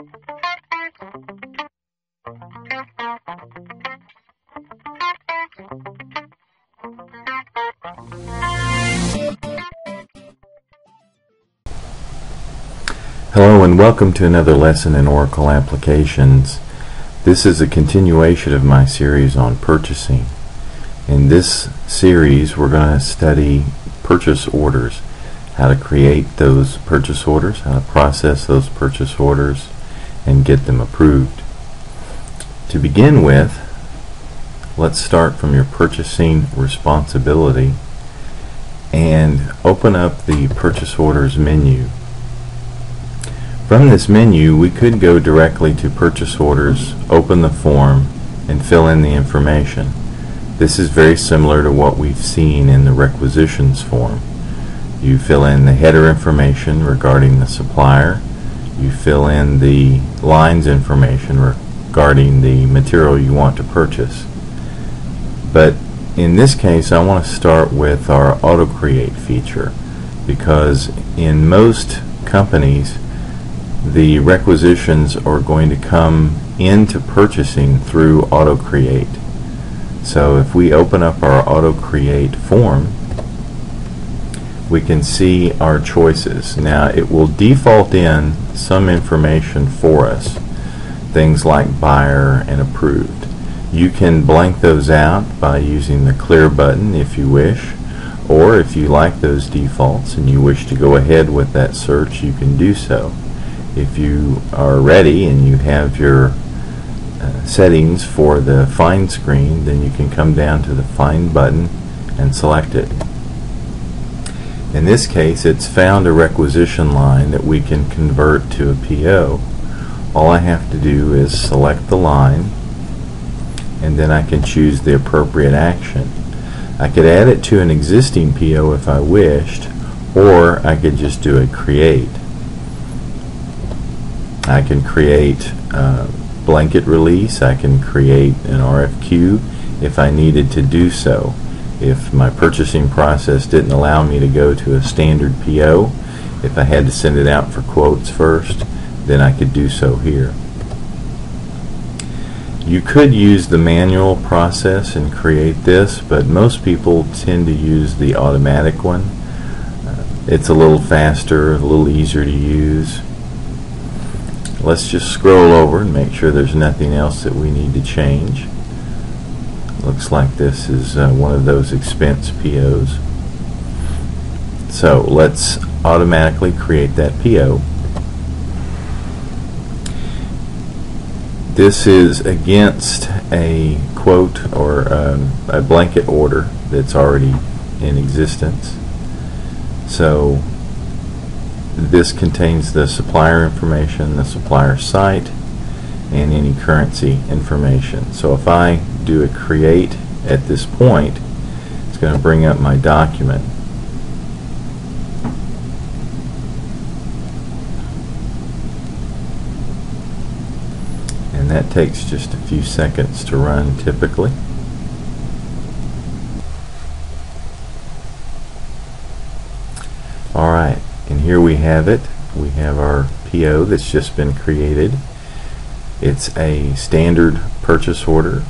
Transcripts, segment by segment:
Hello and welcome to another lesson in Oracle Applications. This is a continuation of my series on purchasing. In this series we're going to study purchase orders, how to create those purchase orders, how to process those purchase orders and get them approved. To begin with, let's start from your purchasing responsibility and open up the purchase orders menu. From this menu, we could go directly to purchase orders, open the form, and fill in the information. This is very similar to what we've seen in the requisitions form. You fill in the header information regarding the supplier, you fill in the lines information regarding the material you want to purchase. But in this case, I want to start with our auto create feature because in most companies, the requisitions are going to come into purchasing through auto AutoCreate. So if we open up our AutoCreate form, we can see our choices. Now it will default in some information for us, things like buyer and approved. You can blank those out by using the clear button if you wish, or if you like those defaults and you wish to go ahead with that search, you can do so. If you are ready and you have your uh, settings for the find screen, then you can come down to the find button and select it. In this case, it's found a requisition line that we can convert to a PO. All I have to do is select the line and then I can choose the appropriate action. I could add it to an existing PO if I wished or I could just do a create. I can create a blanket release, I can create an RFQ if I needed to do so. If my purchasing process didn't allow me to go to a standard PO, if I had to send it out for quotes first, then I could do so here. You could use the manual process and create this, but most people tend to use the automatic one. Uh, it's a little faster, a little easier to use let's just scroll over and make sure there's nothing else that we need to change. Looks like this is uh, one of those expense POs. So let's automatically create that PO. This is against a quote or um, a blanket order that's already in existence. So this contains the supplier information, the supplier site, and any currency information. So if I do a create at this point, it's going to bring up my document. And that takes just a few seconds to run typically. Alright, and here we have it. We have our PO that's just been created. It's a standard purchase order.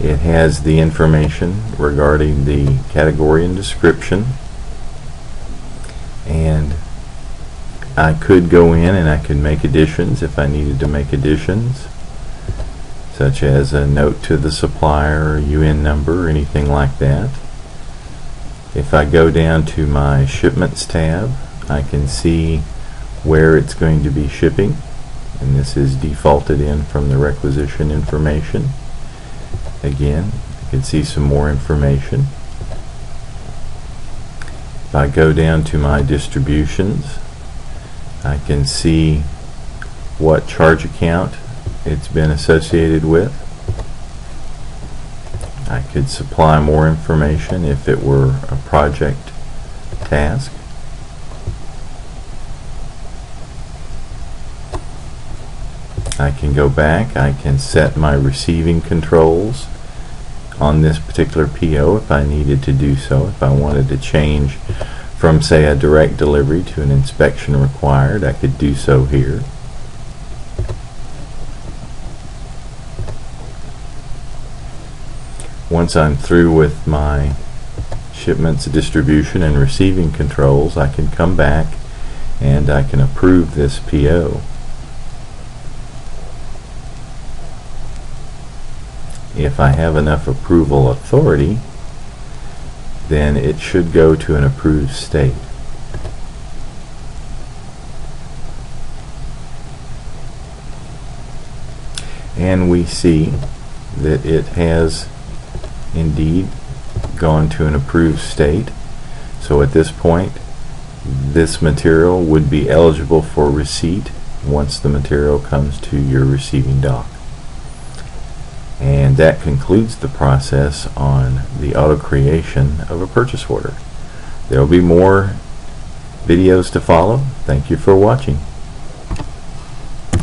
It has the information regarding the category and description. And I could go in and I could make additions if I needed to make additions such as a note to the supplier, UN number, or anything like that. If I go down to my shipments tab, I can see where it's going to be shipping and this is defaulted in from the requisition information. Again, I can see some more information. If I go down to my distributions, I can see what charge account it's been associated with. I could supply more information if it were a project task. I can go back, I can set my receiving controls on this particular PO if I needed to do so. If I wanted to change from say a direct delivery to an inspection required, I could do so here. Once I'm through with my shipments distribution and receiving controls, I can come back and I can approve this PO. If I have enough approval authority, then it should go to an approved state. And we see that it has indeed gone to an approved state. So at this point, this material would be eligible for receipt once the material comes to your receiving dock. And that concludes the process on the auto creation of a purchase order. There will be more videos to follow. Thank you for watching.